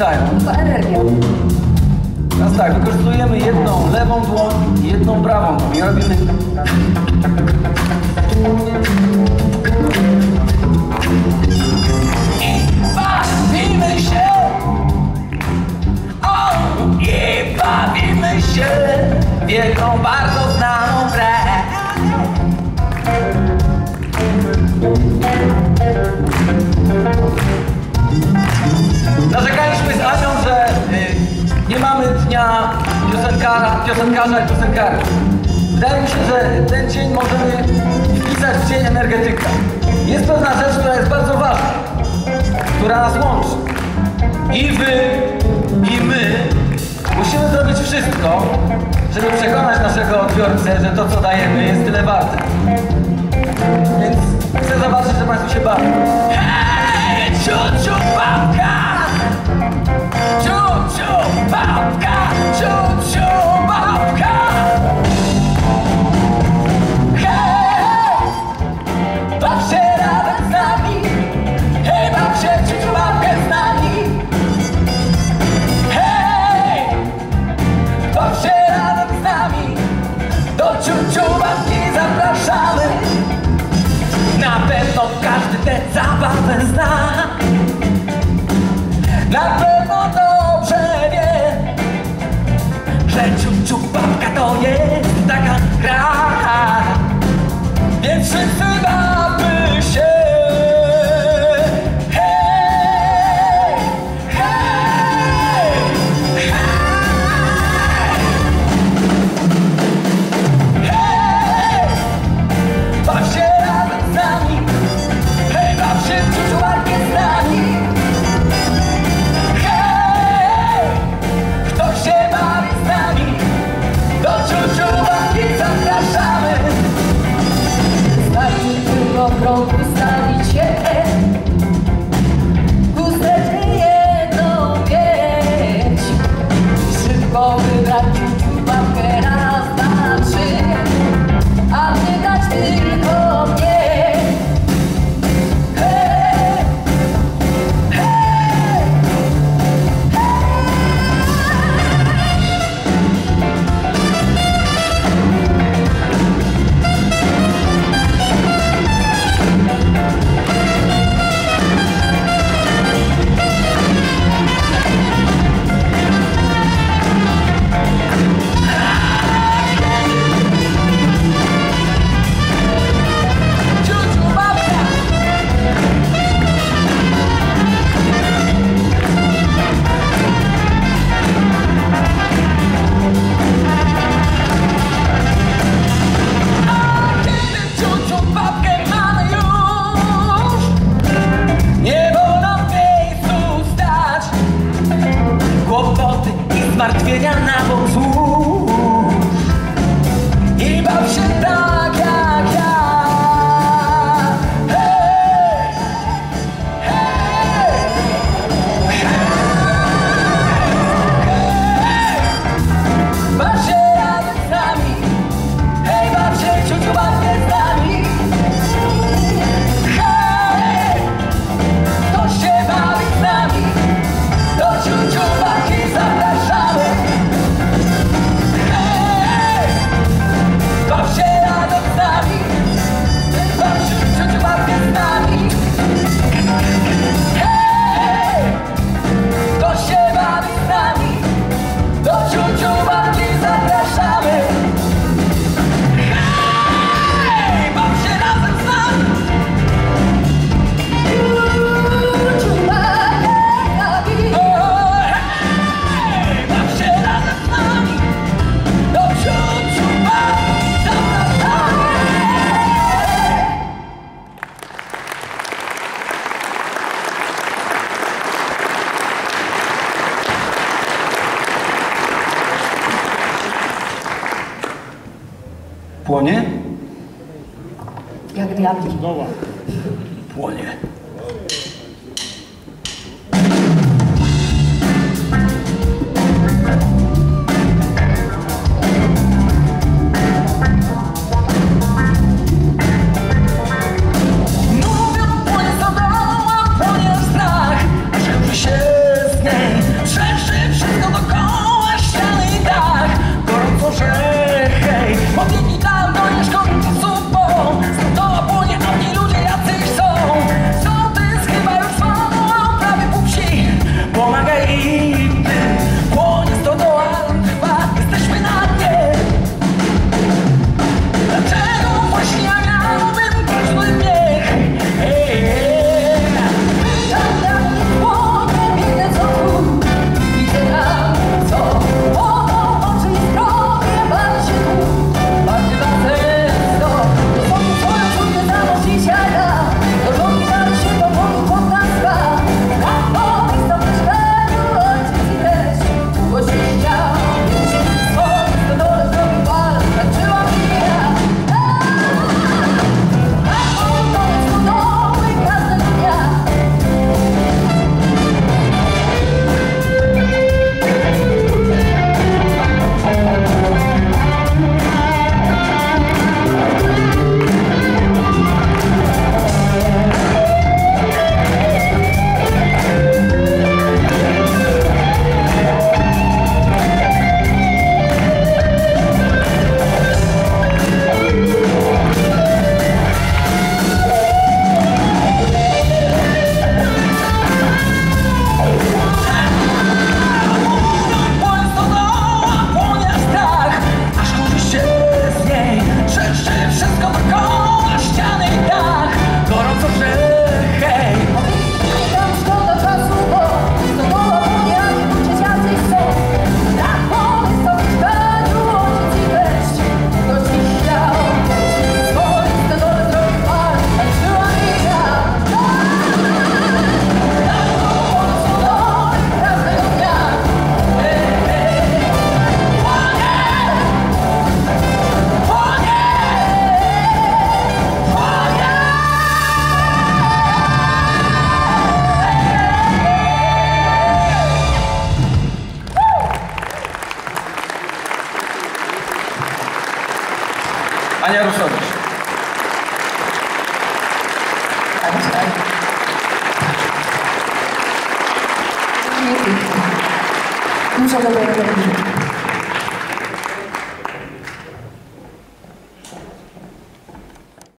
wyrzucają. Teraz tak, wykorzystujemy jedną lewą dłoń i jedną prawą dłoń. I robimy... Patrz! piosenkarza i piosenkarki. Wydaje mi się, że ten dzień możemy wpisać w cień energetyka. Jest pewna rzecz, która jest bardzo ważna, która nas łączy. I wy, i my musimy zrobić wszystko, żeby przekonać naszego odbiorcę, że to, co dajemy, jest tyle warte. Więc chcę zobaczyć, że Państwo się bawią. każdy tę zabawę zna. Na pewno dobrze wie Że ciup babka to jest taka gra. Więc wszyscy Pro, não Płonie? Jak diabli. Płonie. サーの方々に